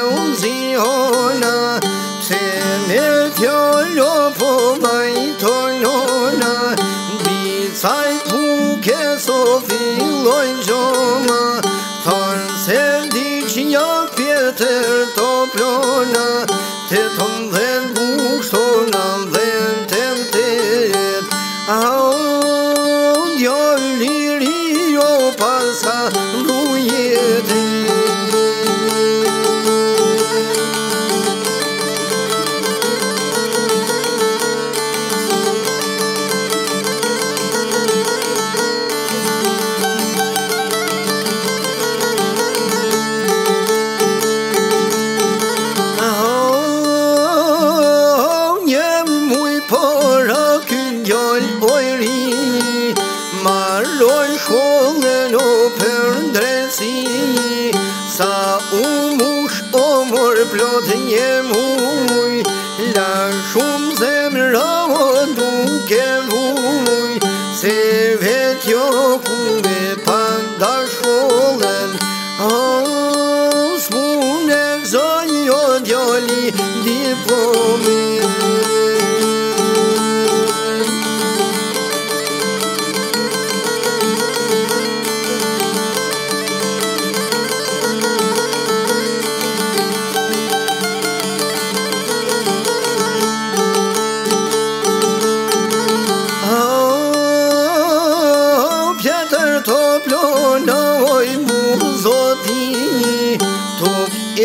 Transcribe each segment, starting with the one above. unë zihona që me t'jollofo po bëjtonona në bicaj t'puke s'o filloj gjoma thonë se diq një pjetër t'o plona të të mdhe por a kën gjall pojri Marloj o për ndresi Sa umush mush o mor plot një muj La shumë zemra o duke vuj Se vet jo kuj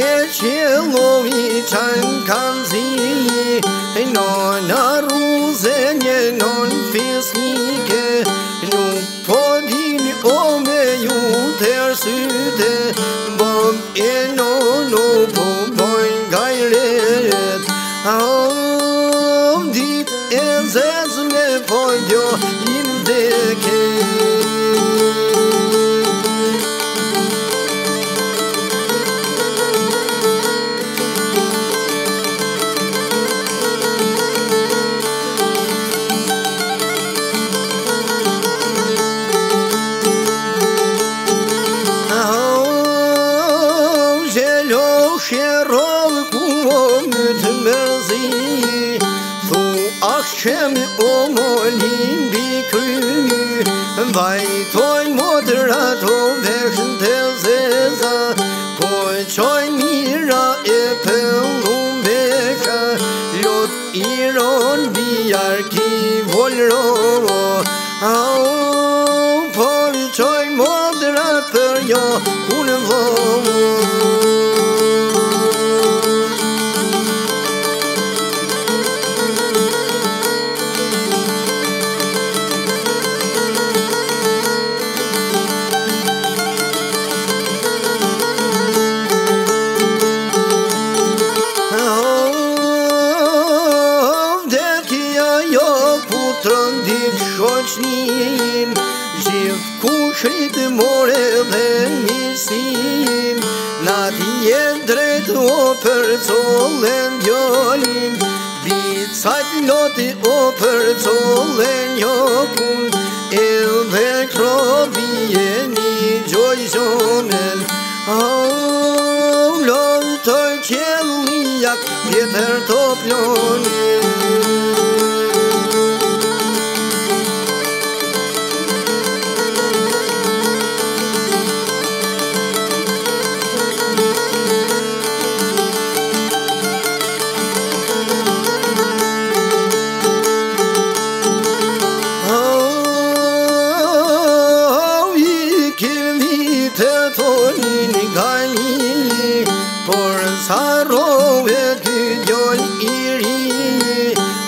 Get you, Lovey, time comes, he ain't no, shërëll ku o më të më Thu ashtë që më o më linë bi Vajtoj më të rato dhe të zezë Poj qoj mira e pëllu në beshë Lot i ronë bi arki volro Aho, poj qoj më të rato Unë vëllë Gjithë ku more dhe misim Na Në drejt jetë drejtë o përcolën djolin Bicat loti o përcolën një E dhe këro e një gjojësonen A u lovë të kjellën i jakë pjetër të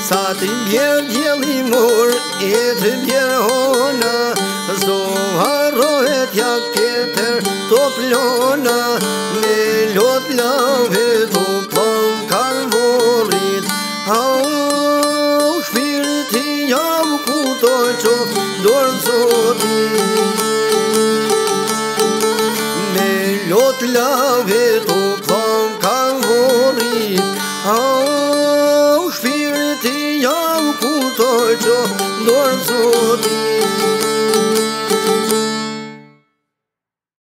Sa ti bjerë djeli mur, e të bjerë hona Zdo harohet jak keter të plona Me lot lave të pëm kanë A u shpirti të jam ku që dorë të Me lot lave të pëm kanë